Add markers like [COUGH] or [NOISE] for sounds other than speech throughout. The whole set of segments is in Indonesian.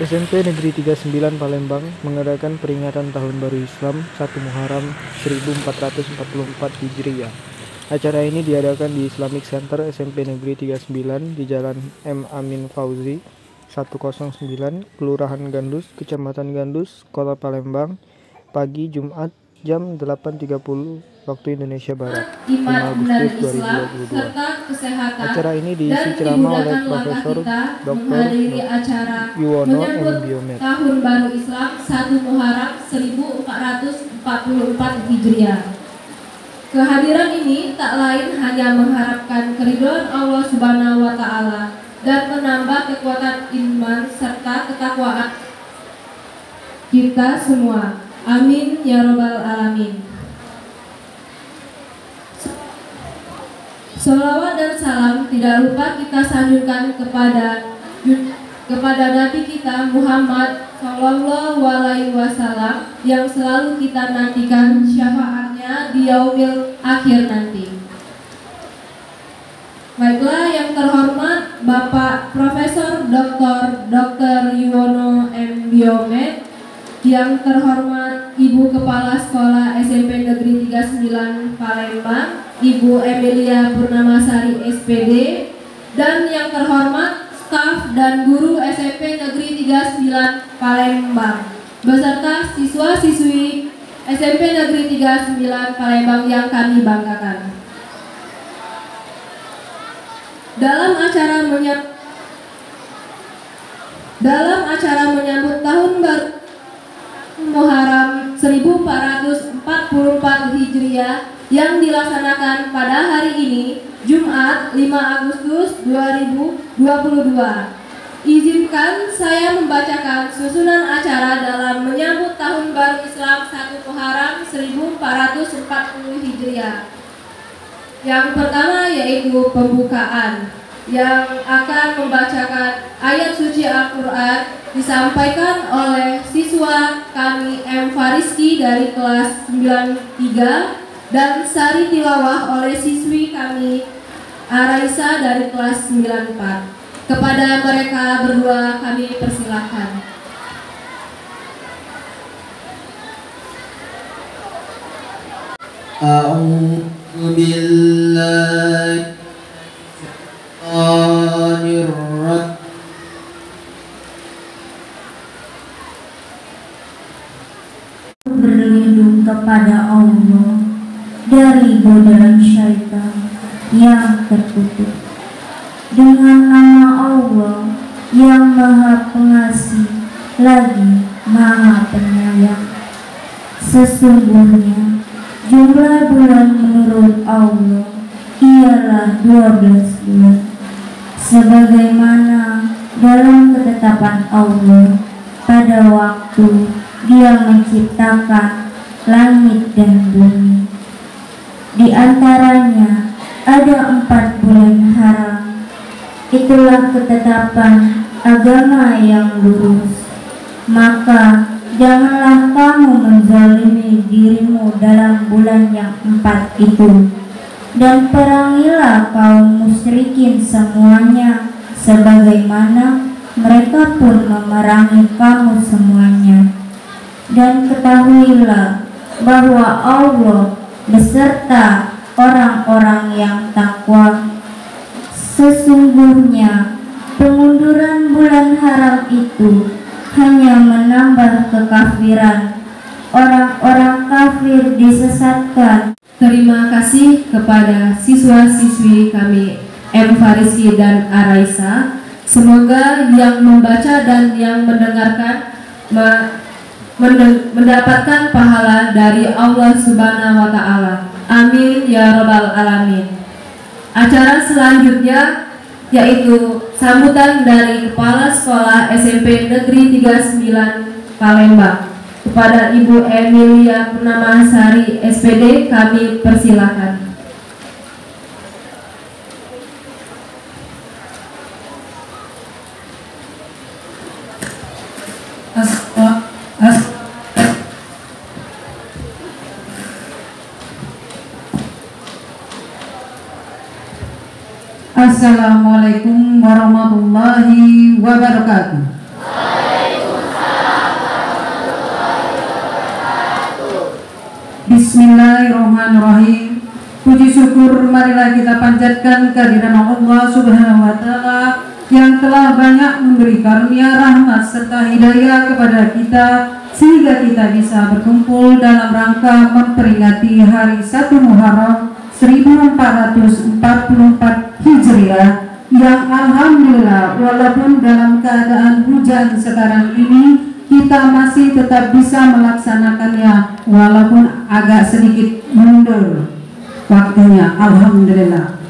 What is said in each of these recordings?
SMP Negeri 39 Palembang mengadakan peringatan Tahun Baru Islam 1 Muharram 1444 Hijriah. Acara ini diadakan di Islamic Center SMP Negeri 39 di Jalan M. Amin Fauzi 109, Kelurahan Gandus, Kecamatan Gandus, Kota Palembang, pagi Jumat jam 8.30 waktu Indonesia Barat 5 Agustus 2022. Acara ini diisi ceramah oleh Profesor Dr. Yuwono M. Biomed. Tahun Baru Islam 1 Muharram 1444 Hijriah. Kehadiran ini tak lain hanya mengharapkan keridhaan Allah Subhanahu wa taala dan menambah kekuatan iman serta ketakwaan kita semua. Amin ya robbal alamin. Salawat dan salam tidak lupa kita sanjungkan kepada kepada Nabi kita Muhammad Shallallahu Alaihi Wasallam yang selalu kita nantikan syafaatnya di yaumil akhir nanti. Baiklah yang terhormat Bapak Profesor Dr. Dr. Yuwono M. Biomed, yang terhormat Ibu Kepala Sekolah SMP Negeri 39 Palembang, Ibu Emilia Purnamasari SPD dan yang terhormat staf dan guru SMP Negeri 39 Palembang beserta siswa-siswi SMP Negeri 39 Palembang yang kami banggakan. Dalam acara menyambut dalam acara menyambut tahun baru Muharram 1444 Hijriah yang dilaksanakan pada hari ini Jumat 5 Agustus 2022. Izinkan saya membacakan susunan acara dalam menyambut Tahun Baru Islam 1 Muharram 1440 Hijriah. Yang pertama yaitu pembukaan yang akan membacakan ayat suci Al-Quran disampaikan oleh siswa kami M. Fariski dari kelas 93 dan sari tilawah oleh siswi kami Araisa dari kelas 94. Kepada mereka berdua kami persilahkan. أعوذ بالله dari godaan syaitan yang tertutup. Dengan nama Allah yang maha pengasih lagi maha penyayang. Sesungguhnya jumlah bulan menurut Allah ialah 12 bulan. Sebagaimana dalam ketetapan Allah pada waktu dia menciptakan langit dan bumi di antaranya ada empat bulan haram. Itulah ketetapan agama yang lurus. Maka janganlah kamu menzalimi dirimu dalam bulan yang empat itu. Dan perangilah kaum musyrikin semuanya sebagaimana mereka pun memerangi kamu semuanya. Dan ketahuilah bahwa Allah beserta orang-orang yang takwa. Sesungguhnya pengunduran bulan haram itu hanya menambah kekafiran. Orang-orang kafir disesatkan. Terima kasih kepada siswa-siswi kami M. Farisi dan Araisa. Semoga yang membaca dan yang mendengarkan mendapatkan pahala dari Allah Subhanahu wa taala. Amin ya rabbal alamin. Acara selanjutnya yaitu sambutan dari Kepala Sekolah SMP Negeri 39 Palembang. Kepada Ibu Emilia Purnamasari SPD kami persilakan. Assalamualaikum warahmatullahi wabarakatuh. Bismillahirrahmanirrahim. Puji syukur marilah kita panjatkan kehadiran Allah Subhanahu wa taala yang telah banyak memberi karunia rahmat serta hidayah kepada kita sehingga kita bisa berkumpul dalam rangka memperingati hari 1 Muharram 1444 Hijriah yang alhamdulillah walaupun dalam keadaan hujan sekarang ini kita masih tetap bisa melaksanakannya walaupun agak sedikit mundur waktunya. Alhamdulillah.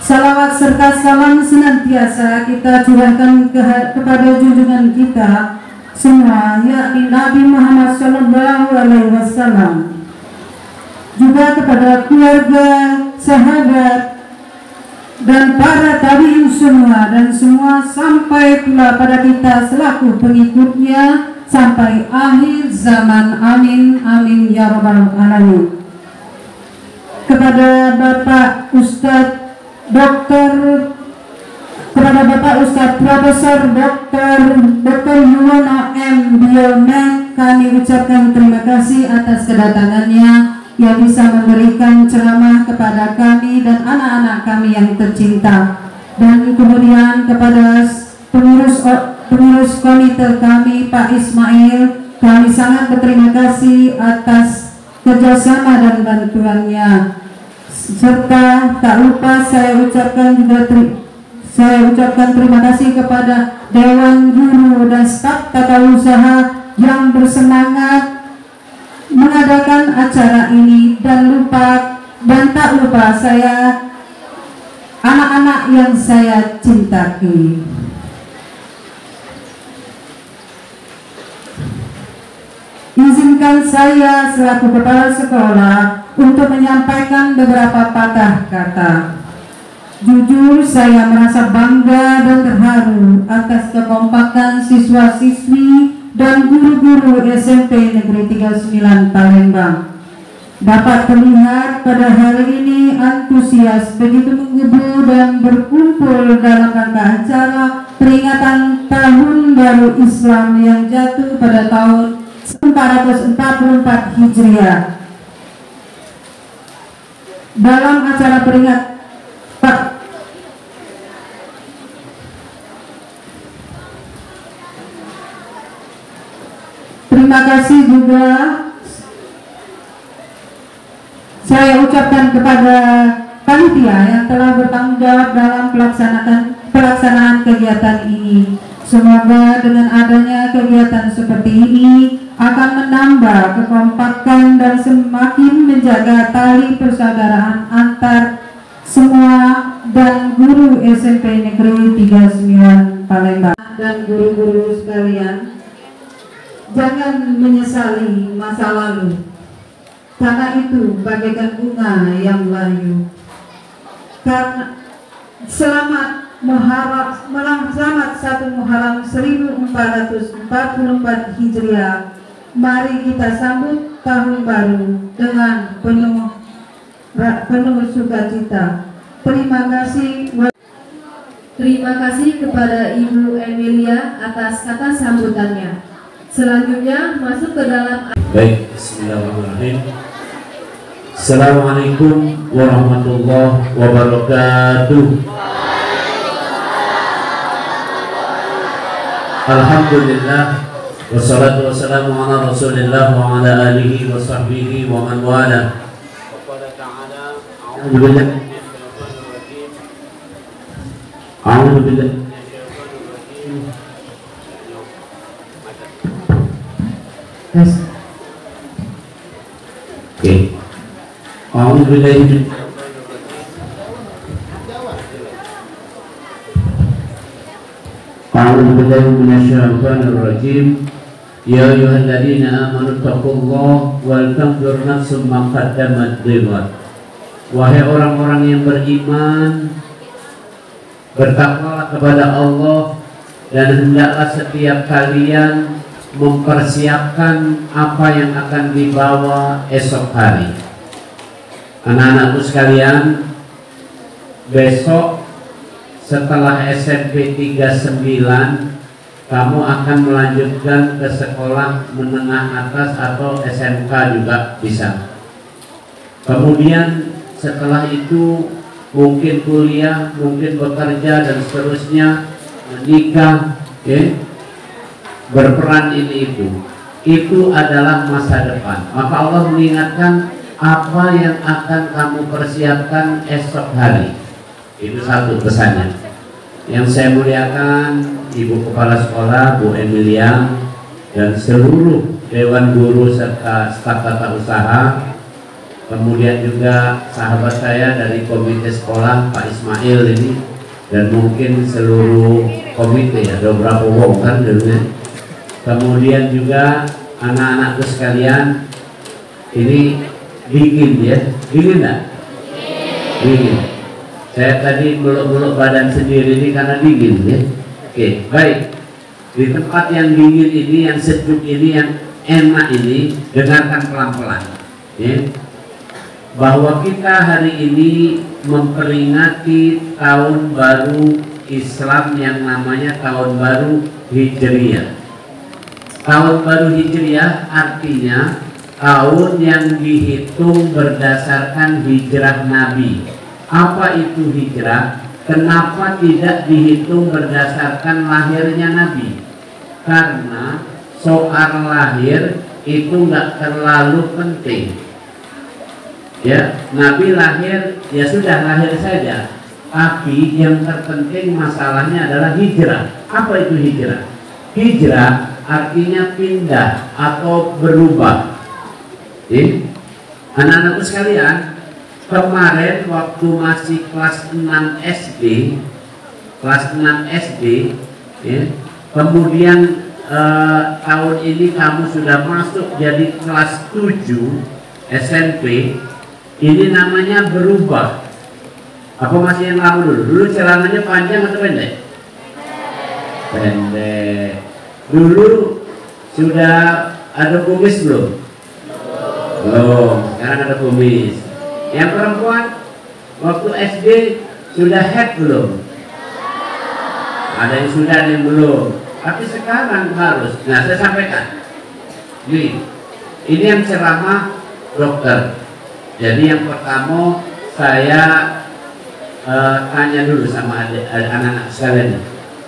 Salawat serta salam senantiasa kita curahkan ke, kepada junjungan kita semua yakni Nabi Muhammad Shallallahu Alaihi Wasallam juga kepada keluarga sahabat dan para tabiin semua dan semua sampai pula pada kita selaku pengikutnya sampai akhir zaman amin amin ya rabbal alamin kepada Bapak Ustadz Dr. kepada Bapak Ustadz Profesor Dr. Dr. Yuwono M. Biomed kami ucapkan terima kasih atas kedatangannya yang bisa memberikan ceramah kepada kami dan anak-anak kami yang tercinta. Dan kemudian kepada pengurus pengurus komite kami Pak Ismail kami sangat berterima kasih atas kerjasama dan bantuannya. Serta tak lupa saya ucapkan juga saya ucapkan terima kasih kepada Dewan Guru dan staf tata usaha yang bersemangat mengadakan acara ini dan lupa dan tak lupa saya anak-anak yang saya cintai. Izinkan saya selaku kepala sekolah untuk menyampaikan beberapa patah kata. Jujur saya merasa bangga dan terharu atas kekompakan siswa-siswi dan guru-guru SMP Negeri 39 Palembang. Dapat terlihat pada hari ini antusias begitu menggebu dan berkumpul dalam rangka acara peringatan Tahun Baru Islam yang jatuh pada tahun 1444 Hijriah. Dalam acara peringat Terima kasih juga saya ucapkan kepada panitia yang telah bertanggung jawab dalam pelaksanaan pelaksanaan kegiatan ini. Semoga dengan adanya kegiatan seperti ini akan menambah kekompakan dan semakin menjaga tali persaudaraan antar semua dan guru SMP Negeri 39 Palembang dan guru-guru sekalian jangan menyesali masa lalu. Karena itu bagaikan bunga yang layu. Karena selamat Muharram selamat satu Muharram 1444 Hijriah. Mari kita sambut tahun baru dengan penuh penuh sukacita. Terima kasih Terima kasih kepada Ibu Emilia atas kata sambutannya. Selanjutnya masuk ke dalam Baik, Bismillahirrahmanirrahim. Assalamualaikum warahmatullahi wabarakatuh. Alhamdulillah Wassalatu wassalamu ala rasulillah wa ala alihi wa sahbihi wa man wala A'udhu billah A'udhu billah Yes. Oke. A'udhu billahi min أعوذ بالله من الشيطان الرجيم يا أيها الذين آمنوا اتقوا الله ولتنظر نفس ما قدمت لغد Wahai orang-orang yang beriman Bertakwalah kepada Allah Dan hendaklah setiap kalian Mempersiapkan apa yang akan dibawa esok hari Anak-anakku sekalian Besok setelah SMP 39 kamu akan melanjutkan ke sekolah menengah atas atau SMK juga bisa. Kemudian setelah itu mungkin kuliah, mungkin bekerja dan seterusnya, menikah, ya, berperan ini itu. Itu adalah masa depan. Maka Allah mengingatkan apa yang akan kamu persiapkan esok hari. Itu satu pesannya. Yang saya muliakan Ibu Kepala Sekolah Bu Emilia dan seluruh Dewan Guru serta staf tata usaha kemudian juga sahabat saya dari komite sekolah Pak Ismail ini dan mungkin seluruh komite ada beberapa wong kan dulunya kemudian juga anak-anakku sekalian ini dingin ya dingin enggak? dingin saya tadi meluk-meluk badan sendiri ini karena dingin ya Oke, baik. Di tempat yang dingin ini, yang sejuk ini, yang enak ini, dengarkan pelan-pelan. Ya. Bahwa kita hari ini memperingati tahun baru Islam yang namanya tahun baru Hijriyah. Tahun baru Hijriyah artinya tahun yang dihitung berdasarkan hijrah Nabi. Apa itu hijrah? Kenapa tidak dihitung berdasarkan lahirnya Nabi? Karena soal lahir itu nggak terlalu penting. Ya, Nabi lahir ya sudah lahir saja. Tapi yang terpenting masalahnya adalah hijrah. Apa itu hijrah? Hijrah artinya pindah atau berubah. Anak-anakku sekalian, kemarin waktu masih kelas 6 SD kelas 6 SD ya, kemudian eh, tahun ini kamu sudah masuk jadi kelas 7 SMP ini namanya berubah. Apa masih yang lama dulu? Dulu celananya panjang atau pendek? Pendek dulu sudah ada kumis belum belum sekarang ada kumis yang perempuan waktu SD sudah head belum? Ada yang sudah, ada yang belum. Tapi sekarang harus. Nah, saya sampaikan. Ini, ini yang ceramah dokter. Jadi yang pertama saya uh, tanya dulu sama anak-anak sekalian.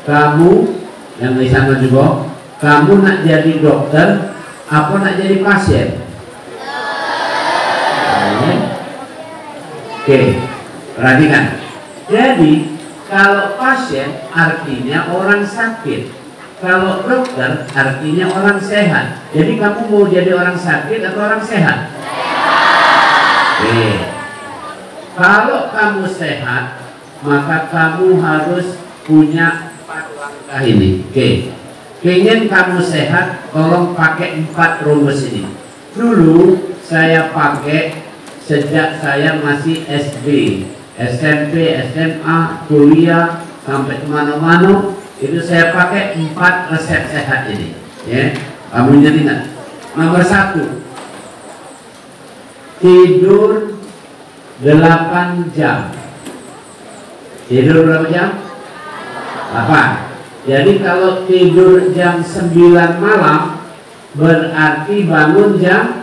Kamu yang di sana juga, kamu nak jadi dokter apa nak jadi pasien? Oke, perhatikan. Jadi kalau pasien artinya orang sakit. Kalau dokter artinya orang sehat. Jadi kamu mau jadi orang sakit atau orang sehat? Oke. Kalau kamu sehat, maka kamu harus punya empat langkah ini. Oke. Pengen kamu sehat, tolong pakai empat rumus ini. Dulu saya pakai sejak saya masih SD, SMP, SMA, kuliah sampai ke mana-mana itu saya pakai empat resep sehat ini. Ya, kamu ingat. Nomor satu, tidur 8 jam. Tidur berapa jam? 8. Jadi kalau tidur jam 9 malam berarti bangun jam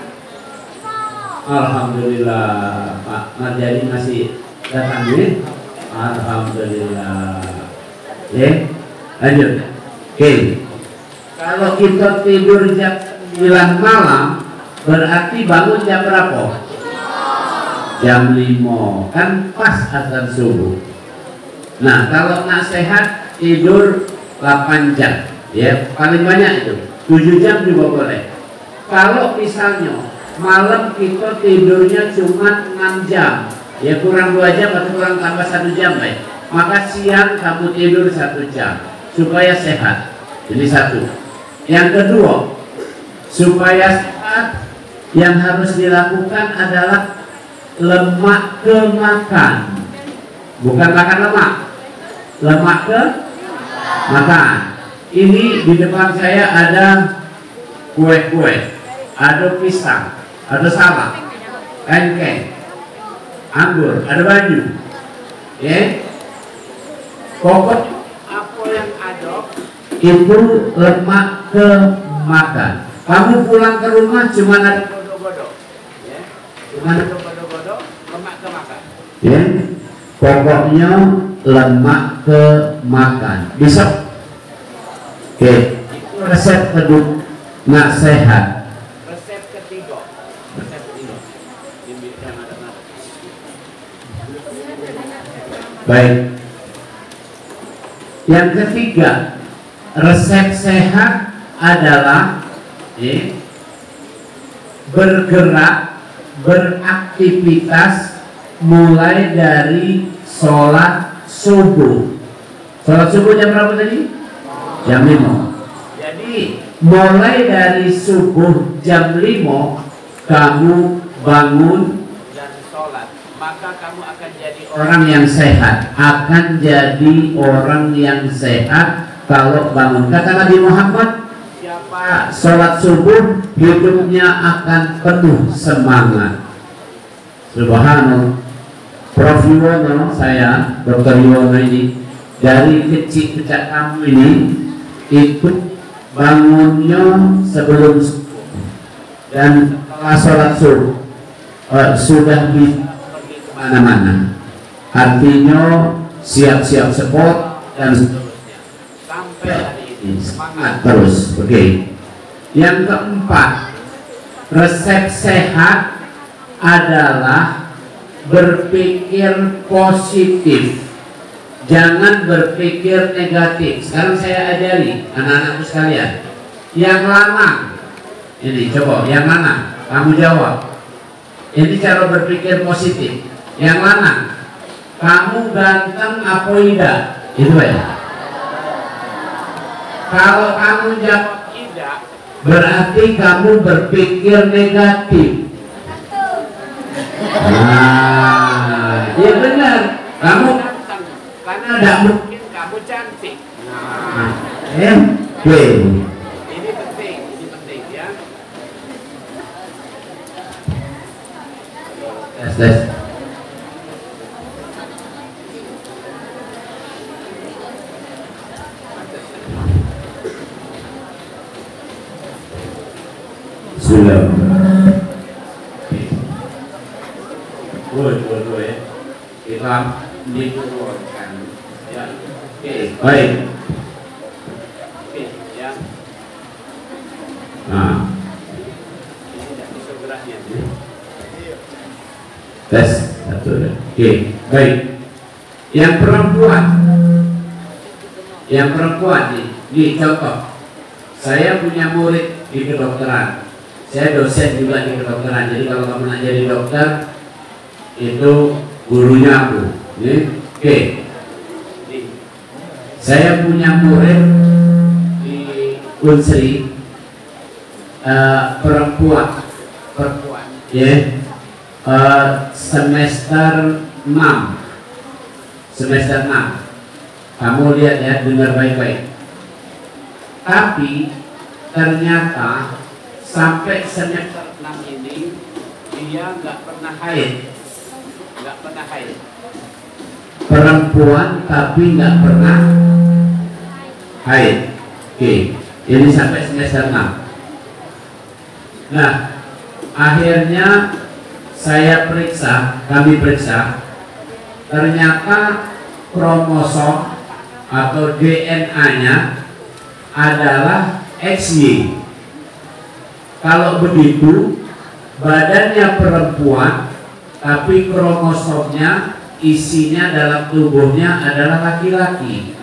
Alhamdulillah Pak Marjani masih datang ini. Alhamdulillah. Ya, lanjut. Oke. Kalau kita tidur jam 9 malam, berarti bangun jam berapa? Jam 5. Kan pas azan subuh. Nah, kalau nggak sehat tidur 8 jam, ya paling banyak itu. 7 jam juga boleh. Kalau misalnya malam kita tidurnya cuma 6 jam ya kurang 2 jam atau kurang tambah satu jam baik. Maka siang kamu tidur satu jam supaya sehat. Ini satu. Yang kedua supaya sehat yang harus dilakukan adalah lemak ke makan bukan makan lemak. Lemak ke makan ini di depan saya ada kue-kue ada pisang ada salak, kengkeng, anggur, ada baju. Ya. Pokok apa yang ada itu lemak kemakan. Kamu pulang ke rumah cuma ada godo-godo, ya. Cuma ada godo-godo, lemak kemakan. Ya. Pokoknya lemak kemakan. Bisa? Oke. Itu resep kedua nggak sehat. Resep ketiga. Resep ketiga. Baik. Yang ketiga, resep sehat adalah eh, bergerak, beraktivitas mulai dari sholat subuh. Sholat subuh jam berapa tadi? Jam 5. Jadi mulai dari subuh jam 5 kamu bangun dan sholat maka kamu akan jadi orang yang sehat akan jadi orang yang sehat kalau bangun kata Nabi Muhammad siapa sholat subuh hidupnya akan penuh semangat subhanallah Prof. Yuwono saya Dr. Yuwono ini dari kecil kecil kamu ini itu bangunnya sebelum subuh dan setelah sholat subuh uh, sudah pergi ke mana-mana artinya siap-siap sport dan seterusnya sampai hari ini semangat terus oke okay. yang keempat resep sehat adalah berpikir positif Jangan berpikir negatif. Sekarang saya ajari anak-anakku sekalian. Yang lama, ini coba, yang mana? Kamu jawab. Ini cara berpikir positif. Yang mana? Kamu ganteng apa tidak? Itu ya. Kalau kamu jawab tidak, berarti kamu berpikir negatif. Nah, iya benar. Kamu karena tidak mungkin kamu cantik. Nah, eh, ini penting, ini penting ya. Tes, tes. Sudah. Boleh, boleh, boleh. Kita diturunkan. Ya. Oke, baik. Oke, ya. Nah. Tes satu. Oke, baik. Yang perempuan, yang perempuan nih, nih contoh. Saya punya murid di kedokteran. Saya dosen juga di kedokteran. Jadi kalau kamu nak jadi dokter, itu gurunya aku. Nih, oke. Saya punya murid di Unsri uh, perempuan, perempuan, ya, yeah. uh, semester 6 semester 6 kamu lihat ya dengar baik-baik. Tapi ternyata sampai semester 6 ini dia nggak pernah haid nggak pernah haid. Perempuan tapi nggak pernah haid. Oke ini sampai semester 6 nah akhirnya saya periksa kami periksa. Ternyata kromosom atau DNA-nya adalah XY. Kalau begitu, badannya perempuan, tapi kromosomnya isinya dalam tubuhnya adalah laki-laki.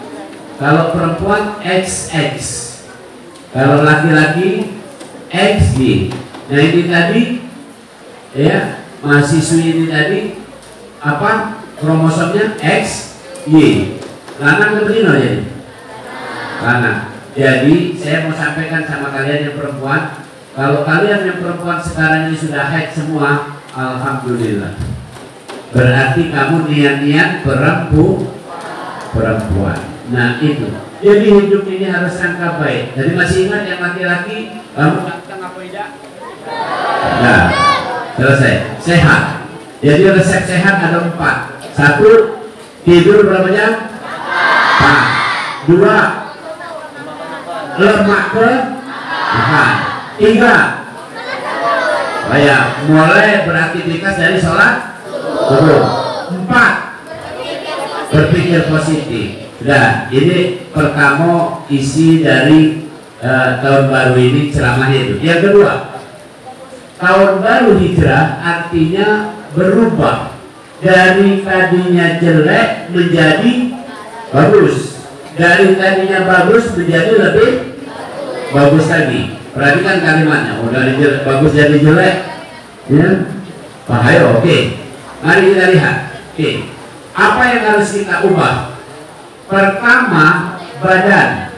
Kalau perempuan XX, kalau laki-laki XY. Nah ini tadi, ya mahasiswi ini tadi apa kromosomnya X, Y. Lanang atau betina jadi? Lanang. Jadi saya mau sampaikan sama kalian yang perempuan, kalau kalian yang perempuan sekarang ini sudah haid semua, alhamdulillah. Berarti kamu niat-niat perempu perempuan. Nah itu. Jadi hidup ini harus sangka baik. Jadi masih ingat yang laki-laki kamu ganteng apa tidak? Nah, selesai. Sehat. Jadi resep sehat ada empat. Satu, tidur berapa jam? Empat. Dua, lemak ke tiga oh ya mulai beraktivitas dari sholat subuh empat berpikir positif Nah, ini pertama isi dari eh, tahun baru ini ceramahnya itu. Yang kedua, tahun baru hijrah artinya berubah dari tadinya jelek menjadi bagus. Dari tadinya bagus menjadi lebih bagus lagi. Perhatikan kalimatnya. Oh, dari jelek, bagus jadi jelek. Ya. Bahaya. Oke. Mari kita lihat. Oke. Apa yang harus kita ubah? Pertama, badan.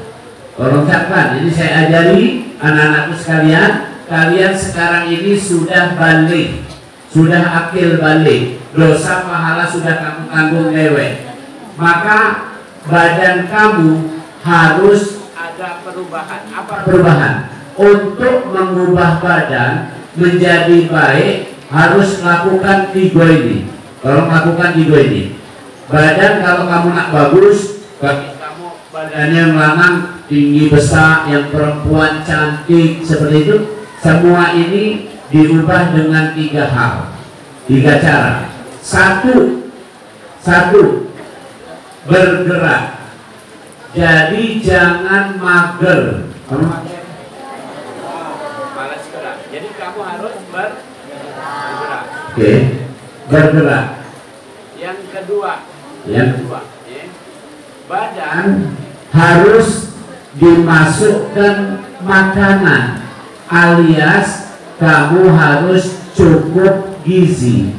Tolong catat, ini saya ajari anak-anakku sekalian. Kalian sekarang ini sudah balik, sudah akil balik. Dosa pahala sudah kamu tanggung dewe. Maka badan kamu harus ada perubahan. Apa perubahan? Untuk mengubah badan menjadi baik harus lakukan tiga ini. Tolong lakukan tiga ini. Badan kalau kamu nak bagus, bagi kamu badannya melanang tinggi besar yang perempuan cantik seperti itu semua ini diubah dengan tiga hal tiga cara satu satu bergerak jadi jangan mager kamu malas gerak jadi kamu harus bergerak oke. Bergerak yang kedua. Yang kedua ya badan harus dimasukkan makanan alias kamu harus cukup gizi.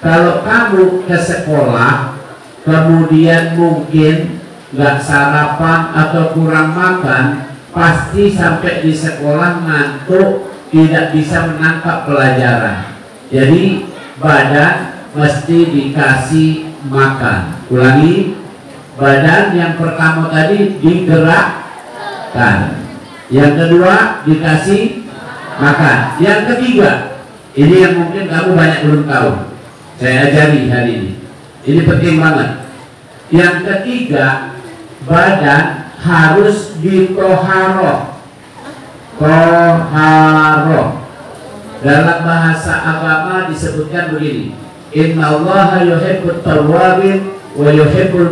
Kalau kamu ke sekolah kemudian mungkin nggak sarapan atau kurang makan pasti sampai di sekolah ngantuk tidak bisa menangkap pelajaran. Jadi badan mesti dikasih makan. Ulangi badan yang pertama tadi digerakkan. Yang kedua dikasih makan. Yang ketiga ini yang mungkin kamu banyak belum tahu. Saya ajari hari ini. Ini penting banget. Yang ketiga badan harus ditoharoh toharoh dalam bahasa agama disebutkan begini Inna Allah yuhibbut tawwabin wa yuhibbul.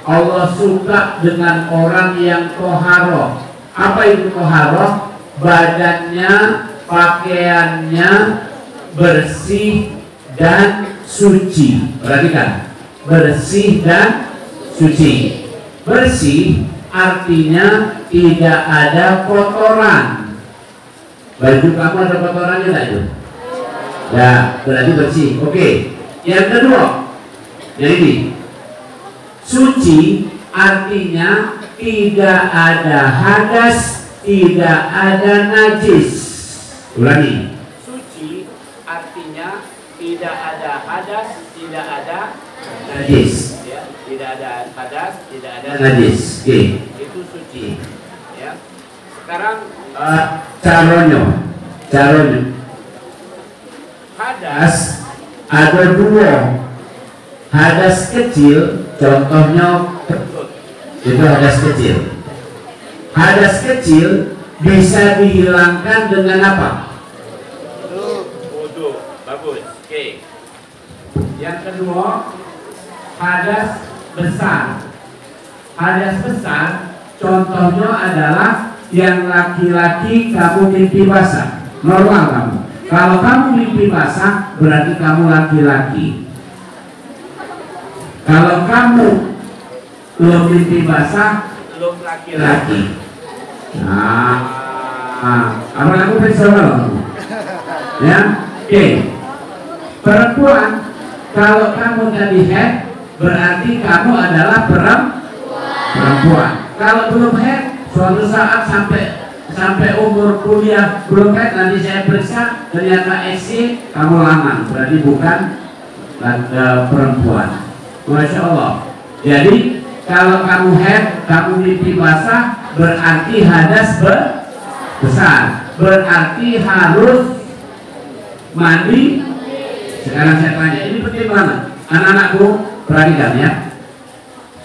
Allah suka dengan orang yang toharoh. Apa itu toharoh? Badannya, pakaiannya bersih dan suci. Perhatikan, bersih dan suci. Bersih artinya tidak ada kotoran. Baju kamu ada kotorannya tidak itu? Ya, berarti bersih. Oke. Yang kedua, yang ini suci artinya tidak ada hadas, tidak ada najis. Ulangi. Suci artinya tidak ada hadas, tidak ada najis. Tidak ada hadas, tidak ada najis. Oke. Itu suci. Ya. Sekarang uh, caronyo, caronyo. Hadas. Ada dua. Hadas kecil contohnya itu hadas kecil. Hadas kecil bisa dihilangkan dengan apa? Wudhu. Bagus. Oke. Yang kedua hadas besar hadas besar contohnya adalah yang laki-laki kamu mimpi basah normal kamu kalau kamu mimpi basah, berarti kamu laki-laki. Kalau kamu belum mimpi basah, belum laki-laki. Nah, nah, apa aku personal? Ya, oke. Okay. Perempuan, kalau kamu tadi head, berarti kamu adalah perempuan. Kalau belum head, suatu saat sampai sampai umur kuliah belum kan nanti saya periksa ternyata SC kamu lama berarti bukan uh, perempuan. Masya Allah. Jadi kalau kamu head kamu mimpi basah berarti hadas ber besar. Berarti harus mandi. Sekarang saya tanya ini penting banget. Anak-anakku perhatikan ya.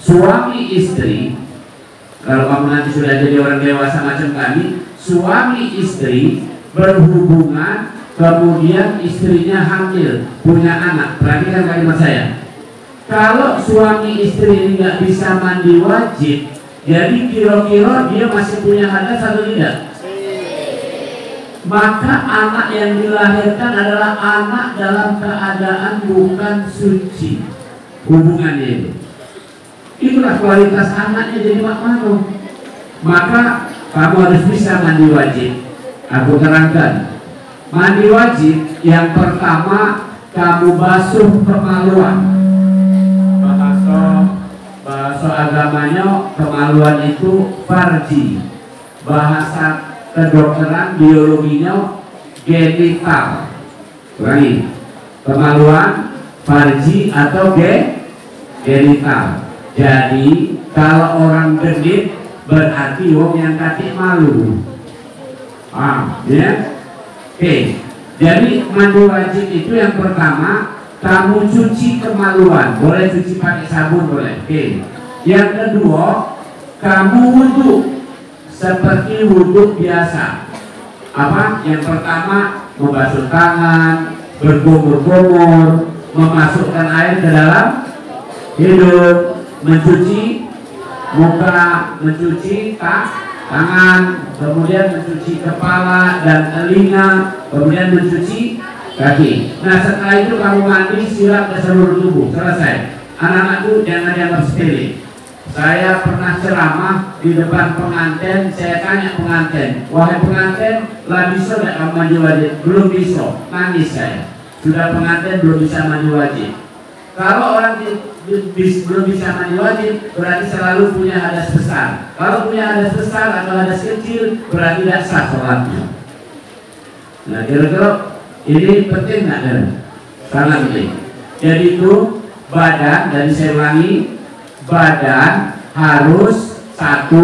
Suami istri kalau kamu nanti sudah jadi orang dewasa macam kami suami istri berhubungan kemudian istrinya hamil punya anak. Perhatikan kalimat saya. Kalau suami istri ini nggak bisa mandi wajib jadi kira-kira dia masih punya hadas atau tidak? Maka anak yang dilahirkan adalah anak dalam keadaan bukan suci hubungannya itu. Itulah kualitas anaknya jadi mak mano. Maka kamu harus bisa mandi wajib. Aku terangkan. Mandi wajib yang pertama kamu basuh kemaluan bahasa bahasa agamanya kemaluan itu farji. Bahasa kedokteran biologinya genital. Ulangi kemaluan farji atau ge, genital jadi kalau orang genit berarti wong yang kaki malu. Ah ya? Oke. Jadi mandi wajib itu yang pertama kamu cuci kemaluan. Boleh cuci pakai sabun boleh. Oke. Yang kedua kamu wudhu. Seperti wudhu biasa. Apa? Yang pertama membasuh tangan bergumur-gumur memasukkan air ke dalam hidung mencuci muka mencuci ta tangan kemudian mencuci kepala dan telinga kemudian mencuci kaki nah setelah itu kamu mandi siram ke seluruh tubuh selesai anak-anakku jangan dianggap sepele saya pernah ceramah di depan pengantin, saya tanya pengantin, wahai pengantin, lah bisa tidak kamu mandi wajib? Belum bisa, nangis saya. Sudah pengantin belum bisa mandi wajib. Kalau orang belum bisa mandi wajib, berarti selalu punya hadas besar. Kalau punya hadas besar atau hadas kecil, berarti tidak sah sholatnya. Nah, kira-kira ini penting nggak kan? Sangat penting. Jadi itu badan, dan saya ulangi, badan harus satu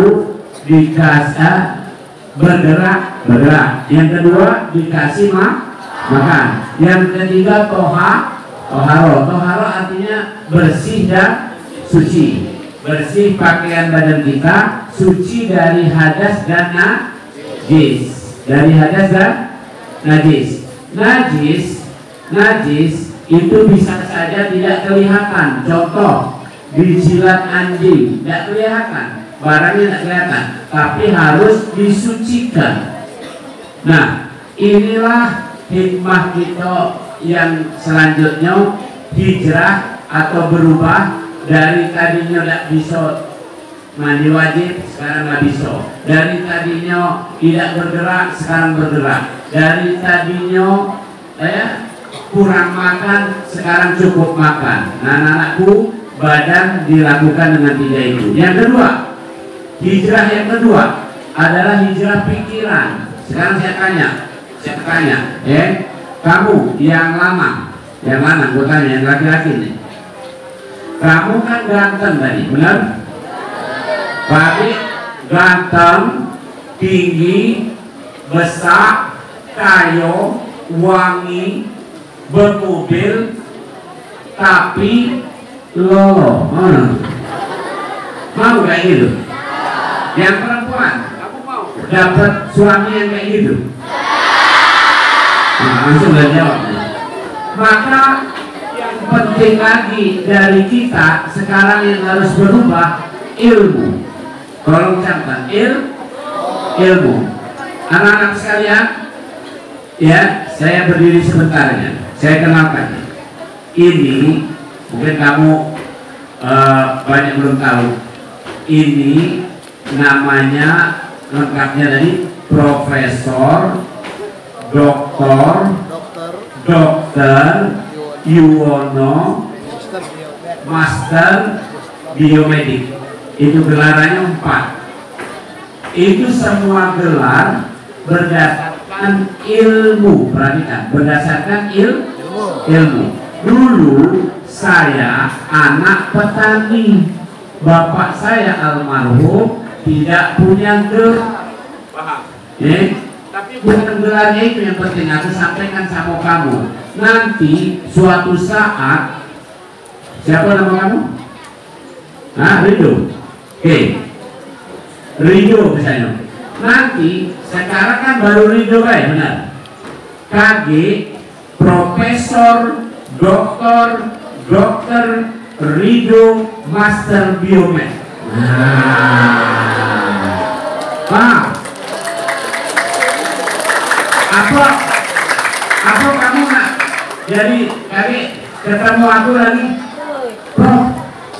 dikasih bergerak bergerak yang kedua dikasih ma makan yang ketiga toha toharo. Toharo artinya bersih dan suci. Bersih pakaian badan kita suci dari hadas dan najis. Dari hadas dan najis. Najis najis itu bisa saja tidak kelihatan. Contoh dijilat anjing tidak kelihatan. Barangnya tidak kelihatan tapi harus disucikan. Nah inilah hikmah kita yang selanjutnya hijrah atau berubah dari tadinya tidak bisa mandi wajib sekarang nggak bisa dari tadinya tidak bergerak sekarang bergerak dari tadinya eh, kurang makan sekarang cukup makan nah anak-anakku badan dilakukan dengan tiga itu. Yang kedua, hijrah yang kedua adalah hijrah pikiran. Sekarang saya tanya, saya tanya, eh, kamu yang lama, yang mana? Tanya yang laki-laki nih. Kamu kan ganteng tadi, benar? Baik, ganteng, tinggi, besar, kayo, wangi, bermobil, tapi Loh, mana? Mau kayak gitu? Yang perempuan, kamu mau dapat suami yang kayak gitu? Jawab. Maka yang penting lagi dari kita sekarang yang harus berubah ilmu. Tolong catat il, ilmu. Anak-anak sekalian, ya saya berdiri sebentar ya. Saya kenalkan. Ini mungkin kamu uh, banyak belum tahu ini namanya lengkapnya tadi Profesor Doktor. Dokter. Yuwono. Master Biomedik itu gelarannya empat. Itu semua gelar berdasarkan ilmu. Perhatikan berdasarkan il ilmu. Dulu saya anak petani. Bapak saya almarhum tidak punya gelar. Paham. Eh? Tapi bukan gelarnya itu yang penting aku sampaikan sama kamu nanti suatu saat siapa nama kamu? Nah, Ridho. Oke. Ridho misalnya. Nanti sekarang kan baru Ridho kan benar. KG Profesor Doktor Dokter Ridho Master Biomed. Nah, ah. Apa apa kamu nak jadi kali ketemu aku lagi? Prof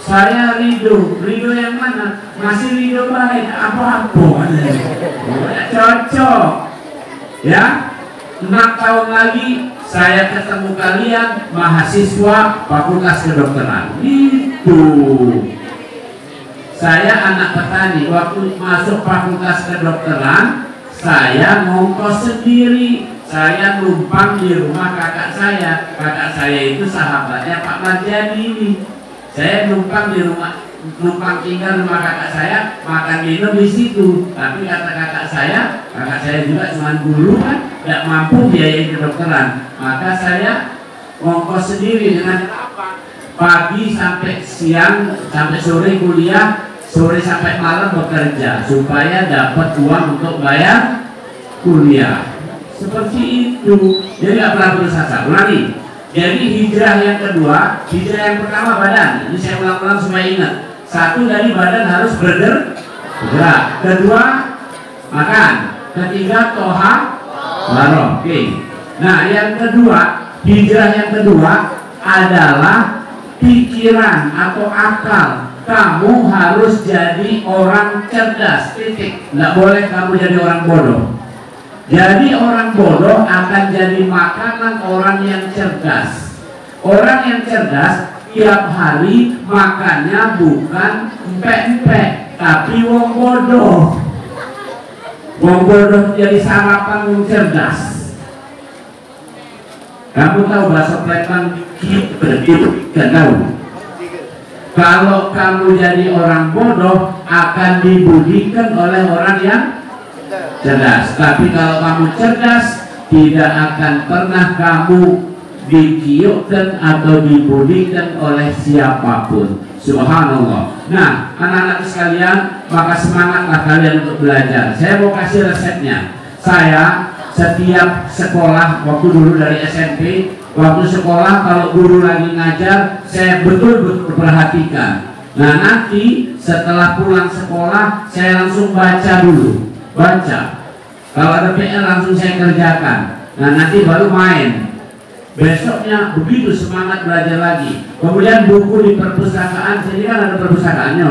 saya Ridho Ridho yang mana? Masih Ridho baik apa apa cocok. Ya? Enam tahun lagi saya ketemu kalian mahasiswa fakultas kedokteran. Itu. Saya anak petani. Waktu masuk fakultas kedokteran saya ngongkos sendiri. Saya numpang di rumah kakak saya. Kakak saya itu sahabatnya Pak Marjani ini. Saya numpang di rumah numpang tinggal rumah kakak saya makan minum di situ. Tapi kata kakak saya kakak saya juga cuma guru kan tidak mampu biaya kedokteran. Maka saya ngongkos sendiri dengan apa pagi sampai siang sampai sore kuliah sore sampai malam bekerja supaya dapat uang untuk bayar kuliah. Seperti itu. Jadi nggak pernah berusaha ulangi. Jadi hijrah yang kedua hijrah yang pertama badan. Ini saya ulang-ulang supaya ingat. Satu dari badan harus bergerak bergerak. Kedua makan. Ketiga toha baroh oke. Nah yang kedua hijrah yang kedua adalah pikiran atau akal kamu harus jadi orang cerdas titik. Nggak boleh kamu jadi orang bodoh. Jadi orang bodoh akan jadi makanan orang yang cerdas. Orang yang cerdas tiap hari makannya bukan empek-empek tapi wong bodoh. Wong bodoh jadi sarapan wong cerdas. Kamu tahu bahasa Preman berdiri gak tahu kalau kamu jadi orang bodoh akan dibudikan oleh orang yang cerdas. Tapi kalau kamu cerdas tidak akan pernah kamu dikiukkan atau dibudikan oleh siapa pun. Subhanallah. Nah anak-anak sekalian maka semangatlah kalian untuk belajar. Saya mau kasih resepnya. Saya setiap sekolah waktu dulu dari SMP waktu sekolah kalau guru lagi ngajar saya betul-betul perhatikan. Nah nanti setelah pulang sekolah saya langsung baca dulu. Baca. Kalau ada PR langsung saya kerjakan. Nah nanti baru main. Besoknya begitu semangat belajar lagi. Kemudian buku di perpustakaan sini kan ada perpustakaannya.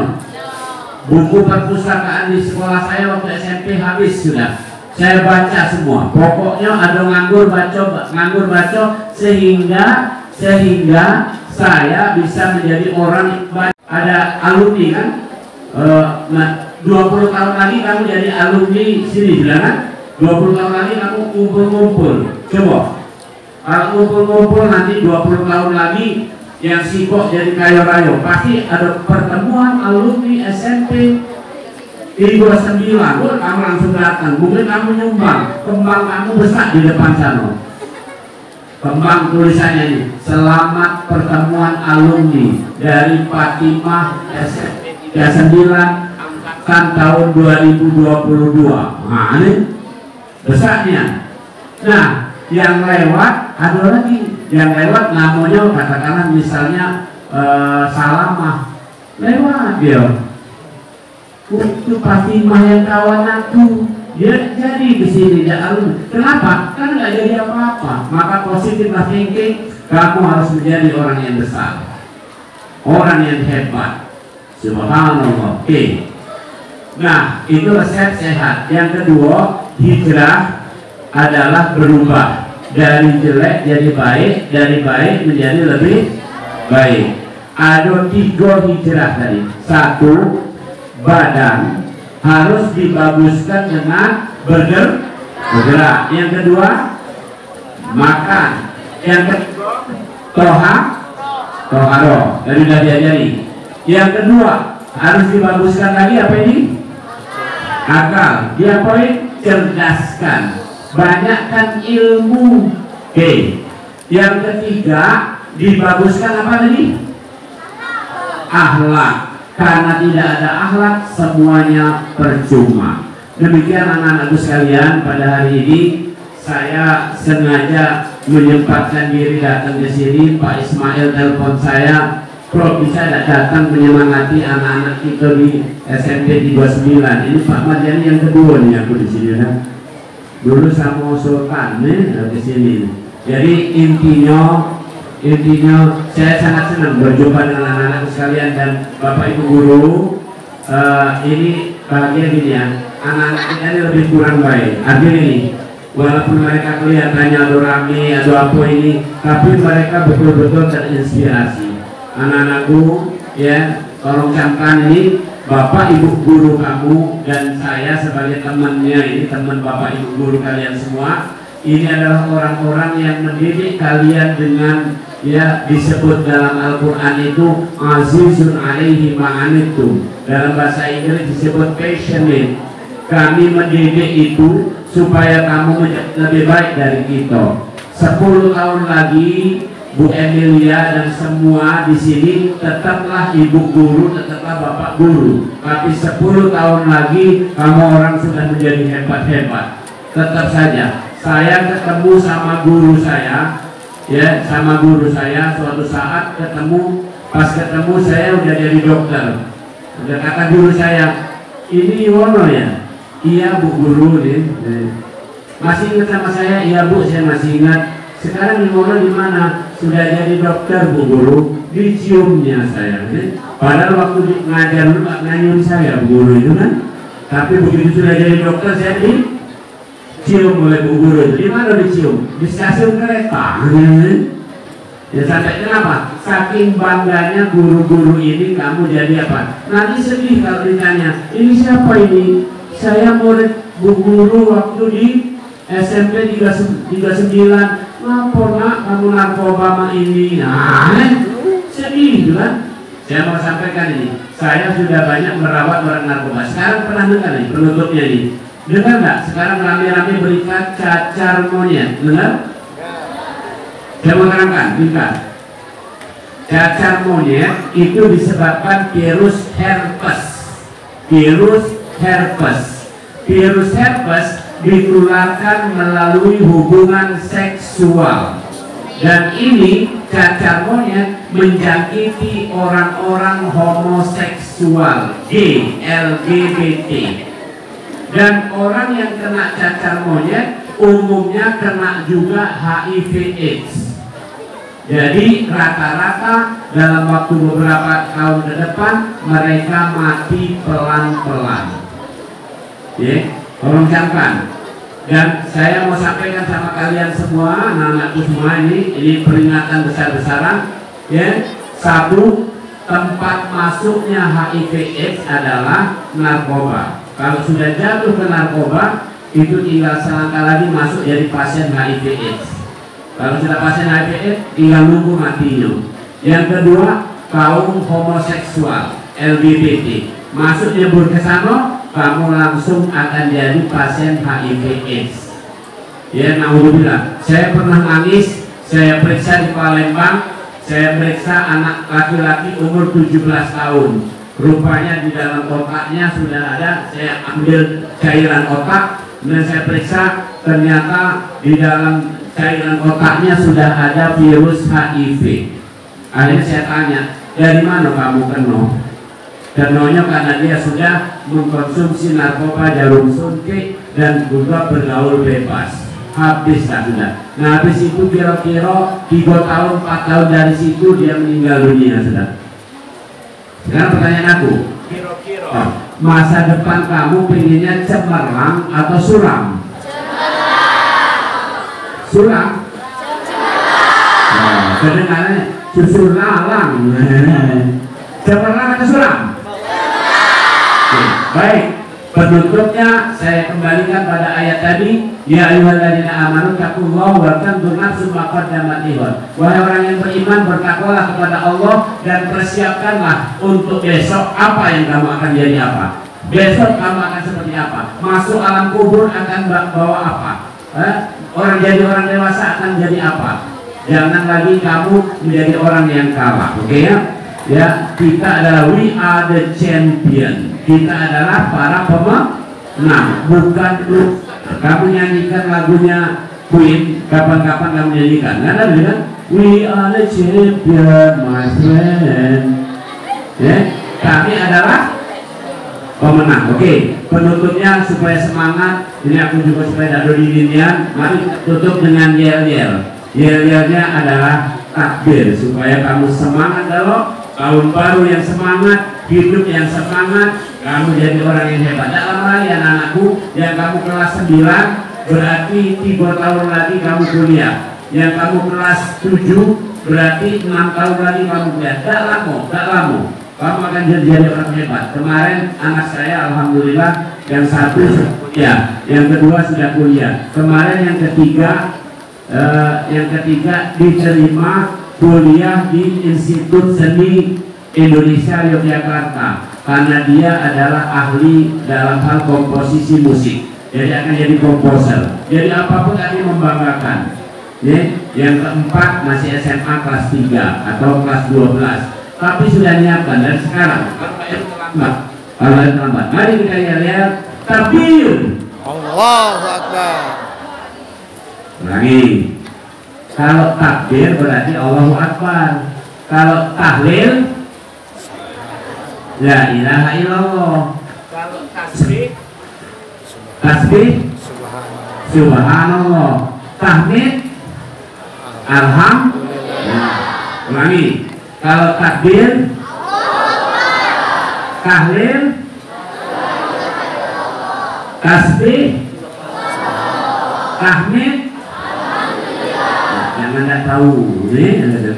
Buku perpustakaan di sekolah saya waktu SMP habis sudah saya baca semua. Pokoknya ada nganggur baca nganggur baca sehingga sehingga saya bisa menjadi orang ada alumni kan? E, nah 20 tahun lagi kamu jadi alumni sini bilang 20 tahun lagi kamu kumpul-kumpul coba. Kalau kumpul-kumpul nanti 20 tahun lagi yang sibuk jadi kayo-rayo pasti ada pertemuan alumni SMP di 29 oh, kamu langsung datang mungkin kamu nyumbang kembang kamu besar di depan sana kembang tulisannya ini selamat pertemuan alumni dari Fatimah SMP 39 angkatan tahun 2022 nah ini besarnya. Nah yang lewat ada lagi. Yang lewat namanya katakanlah misalnya eh, salamah. Lewat dia itu Fatimah yang kawan aku. Dia jadi di sini dia alun kenapa? Kan nggak jadi apa-apa. Maka positif thinking kamu harus menjadi orang yang besar. Orang yang hebat. Subhanallah. Oke. Nah itu resep sehat. Yang kedua hijrah adalah berubah. Dari jelek jadi baik dari baik menjadi lebih baik. Ada tiga hijrah tadi. Satu badan. Harus dibaguskan dengan bergerak bergerak. Yang kedua makan. Yang kedua toha toharo. Dari sudah diajari. Yang kedua harus dibaguskan lagi apa ini? Akal. Dia poin cerdaskan. Banyakkan ilmu. Oke. Okay. yang ketiga dibaguskan apa tadi? Akhlak karena tidak ada akhlak semuanya percuma. Demikian anak-anakku sekalian pada hari ini saya sengaja menyempatkan diri datang ke sini. Pak Ismail telepon saya, Prof bisa datang menyemangati anak-anak kita di SMP 39. Ini Pak Marjani yang kedua nih aku di sini kan. Dulu sama Sultan nih di sini. Jadi intinya intinya saya sangat senang berjumpa dengan anak-anak sekalian dan bapak ibu guru uh, ini bahagia gini ya anak-anak ini lebih kurang baik. Artinya ini walaupun mereka kelihatannya ada rame ada apa ini tapi mereka betul-betul terinspirasi. Anak-anakku ya tolong camkan ini bapak ibu guru kamu dan saya sebagai temannya ini teman bapak ibu guru kalian semua ini adalah orang-orang yang mendidik kalian dengan ya disebut dalam Al-Quran itu azizun alaihi ma'anitum dalam bahasa Inggris disebut passionate kami mendidik itu supaya kamu lebih baik dari kita 10 tahun lagi Bu Emilia dan semua di sini tetaplah ibu guru, tetaplah bapak guru. Tapi 10 tahun lagi kamu orang sudah menjadi hebat-hebat. Tetap saja, saya ketemu sama guru saya ya sama guru saya suatu saat ketemu pas ketemu saya udah jadi dokter. Udah kata guru saya ini Wono ya? Iya bu guru nih masih ingat sama saya? Iya bu saya masih ingat. Sekarang Wono di mana? Sudah jadi dokter bu guru. Diciumnya saya nih. padahal waktu ngajar nganyun saya bu guru itu kan. Tapi begitu sudah jadi dokter saya di oleh Bu Guru. Di mana dicium? Di stasiun kereta. Ya sampai kenapa? Saking bangganya guru-guru ini kamu jadi apa? Nanti sedih kalau ditanya, ini siapa ini? Saya murid Bu Guru waktu di SMP 39 Ngapa nak kamu narkoba ma ini? Nah, sedih kan? Saya mau sampaikan ini, saya sudah banyak merawat orang narkoba. Sekarang pernah dengar nih penutupnya ini Dengar nggak? Sekarang rame-rame berikan cacar monyet. Dengar? Saya mau terangkan, tingkat. Cacar monyet itu disebabkan virus herpes. Virus herpes. Virus herpes ditularkan melalui hubungan seksual. Dan ini cacar monyet menjangkiti orang-orang homoseksual, gay, LGBT dan orang yang kena cacar monyet umumnya kena juga HIV AIDS. Jadi rata-rata dalam waktu beberapa tahun ke depan mereka mati pelan-pelan. Ya tolong camkan dan saya mau sampaikan sama kalian semua anak-anakku semua ini ini peringatan besar-besaran. Ya satu tempat masuknya HIV AIDS adalah narkoba kalau sudah jatuh ke narkoba, itu tinggal selangkah lagi masuk jadi pasien HIV AIDS. Kalau sudah pasien HIV AIDS, tinggal nunggu matinya. Yang kedua, kaum homoseksual, LGBT. Masuk nyebur ke sana, kamu langsung akan jadi pasien HIV AIDS. Ya, naudzubillah. Saya pernah nangis, saya periksa di Palembang, saya periksa anak laki-laki umur 17 tahun rupanya di dalam otaknya sudah ada. Saya ambil cairan otak dan saya periksa ternyata di dalam cairan otaknya sudah ada virus HIV akhirnya saya tanya dari mana kamu kena kenanya karena dia sudah mengkonsumsi narkoba jarum suntik dan juga bergaul bebas. Habis sudah. Nah habis itu kira-kira 3 tahun 4 tahun dari situ dia meninggal dunia sudah sekarang pertanyaan aku, kira-kira oh, masa depan kamu pengennya cemerlang atau suram? Cemerlang. Suram? Cemerlang. Oh, kedengarannya lalang. [LAUGHS] cemerlang atau suram? Cemerlang. Baik, Penutupnya saya kembalikan pada ayat tadi, ya ayyuhalladzina amanu taqullaha wa tanzur nafsum ma qaddamat Wahai orang yang beriman, bertakwalah kepada Allah dan persiapkanlah untuk besok apa yang kamu akan jadi apa. Besok kamu akan seperti apa? Masuk alam kubur akan bawa apa? Eh? Orang jadi orang dewasa akan jadi apa? Jangan lagi kamu menjadi orang yang kalah, oke okay, ya? Ya, kita adalah we are the champion. Kita adalah para pemenang, bukan lu. Kamu nyanyikan lagunya Queen, kapan-kapan kamu nyanyikan. Nggak ada kan? We are the champion, my friend. Ya, kami adalah pemenang. Oke, penutupnya supaya semangat. Ini aku juga supaya tidak dinian. Mari tutup dengan yel-yel. Yel-yelnya adalah takbir supaya kamu semangat kalau tahun baru yang semangat, hidup yang semangat, kamu jadi orang yang hebat. Dalam raya anakku yang kamu kelas 9 berarti tiga tahun lagi kamu kuliah. Yang kamu kelas 7 berarti enam tahun lagi kamu kuliah. Tak lama, tak lama kamu akan jadi, jadi orang hebat. Kemarin anak saya alhamdulillah yang satu kuliah, yang kedua sudah kuliah. Kemarin yang ketiga eh, yang ketiga diterima kuliah di Institut Seni Indonesia Yogyakarta karena dia adalah ahli dalam hal komposisi musik. Jadi akan jadi komposer. Jadi apa pun tadi membanggakan. Ya, yang keempat masih SMA kelas 3 atau kelas 12 tapi sudah nyiapkan dan sekarang yang terlambat mari kita lihat takbir Allahu Akbar. ulangi kalau takbir berarti Allahu Akbar kalau tahlil La ilaha illallah. Kalau tasbih. Tasbih. Subhanallah. Tahmid. Alhamdulillah. Ulangi. Kalau takbir. Tahlil. Tasbih. Tahmid. Jangan tidak tahu? Nih oke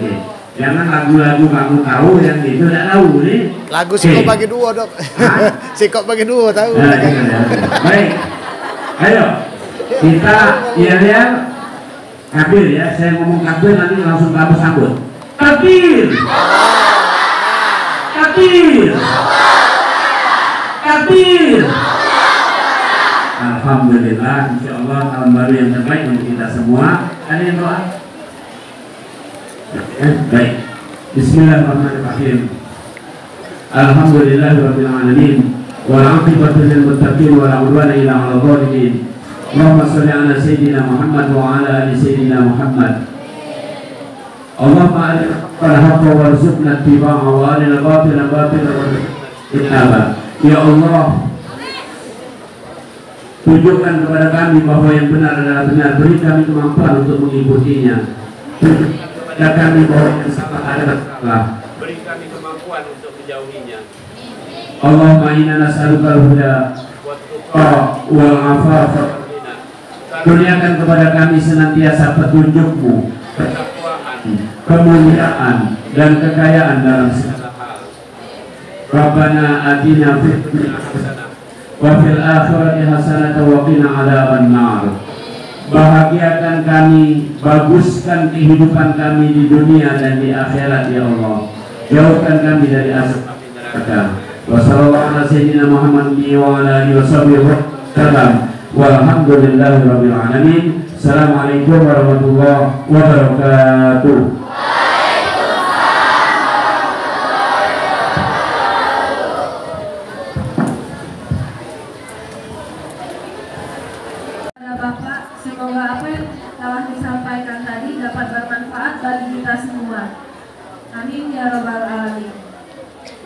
jangan lagu-lagu kamu tahu yang itu tidak tahu nih Lagu Oke. sikok bagi dua dok. [LAUGHS] sikok bagi dua tahu. Nah, iya, iya. baik. Ayo. Kita ya ya kabir ya. Saya ngomong kabir nanti langsung kamu sambut. Kabir kabir kabir Alhamdulillah Insya Allah tahun baru yang terbaik untuk kita semua. Yang doa Eh, baik. Bismillahirrahmanirrahim. Alhamdulillah Rabbil Alamin. Wal aqibatu lil muttaqin wala udwana illa 'alal zalimin. Allahumma shalli ala sayyidina Muhammad wa ala ali sayyidina Muhammad. Allahumma arina al-haqqa warzuqna ittiba'a wa arina al-batila batila warzuqna Ya Allah Tunjukkan kepada kami bahwa yang benar adalah benar. Beri kami kemampuan untuk mengikutinya kepada kami bahwa yang salah adalah salah Beri kami kemampuan untuk menjauhinya. Allahumma inna nas'aluka al-huda wa wal afafa Kurniakan kepada kami senantiasa petunjukmu kemuliaan dan kekayaan dalam segala hal. Rabbana atina fid dunya hasanah wa fil akhirati hasanah wa qina adzaban nar Bahagiakan kami, baguskan kehidupan kami di dunia dan di akhirat ya Allah. Jauhkan kami dari azab neraka. Wassallallahu ala sayyidina Muhammad wa ala alihi wasallam. Walhamdulillahi rabbil alamin. Assalamualaikum warahmatullahi wabarakatuh. Kepada Bapak, semoga apa yang telah disampaikan tadi dapat bermanfaat bagi kita semua. Amin ya robbal alamin.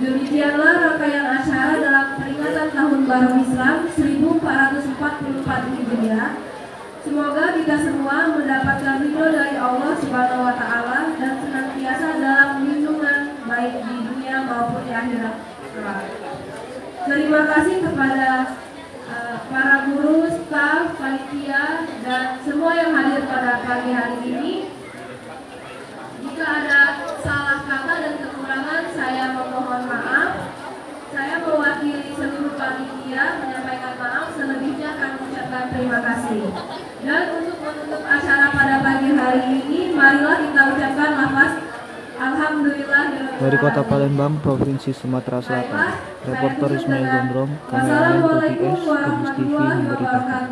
Demikianlah rangkaian acara dalam peringatan Tahun Baru Islam 1444 Hijriah. Semoga kita semua mendapatkan ridho dari Allah Subhanahu wa taala dan senantiasa dalam lindungan baik di dunia maupun di akhirat. kelak. Terima kasih kepada eh, para guru, staf, panitia, dan semua yang hadir pada pagi hari ini. Jika ada salah kata dan kekurangan, saya memohon maaf. Saya mewakili seluruh panitia menyampaikan maaf, selebihnya kami ucapkan terima kasih. Dan untuk menutup acara pada pagi hari ini, marilah kita ucapkan lafaz Alhamdulillah Dari kota Palembang, Provinsi Sumatera Selatan, reporter Ismail Gondrong, kameramen Tuti S, Kebus TV memberitakan.